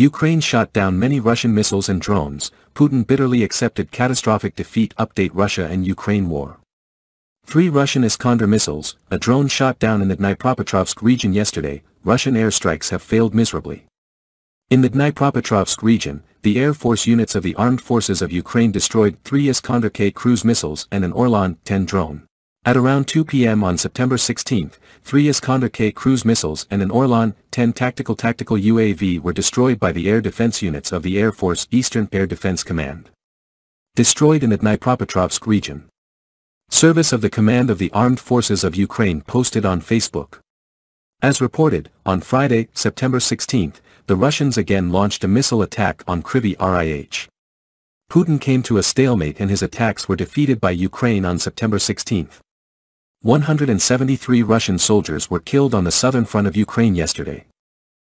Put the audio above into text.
Ukraine shot down many Russian missiles and drones, Putin bitterly accepted catastrophic defeat update Russia and Ukraine war. Three Russian Iskander missiles, a drone shot down in the Dnipropetrovsk region yesterday, Russian airstrikes have failed miserably. In the Dnipropetrovsk region, the Air Force units of the Armed Forces of Ukraine destroyed three Iskander-K cruise missiles and an Orlan-10 drone. At around 2 p.m. on September 16, three Iskander-K cruise missiles and an Orlan-10 tactical tactical UAV were destroyed by the air defense units of the Air Force Eastern Air Defense Command. Destroyed in the Dnipropetrovsk region. Service of the Command of the Armed Forces of Ukraine posted on Facebook. As reported, on Friday, September 16, the Russians again launched a missile attack on Kryvyi Rih. Putin came to a stalemate and his attacks were defeated by Ukraine on September 16. 173 Russian soldiers were killed on the southern front of Ukraine yesterday.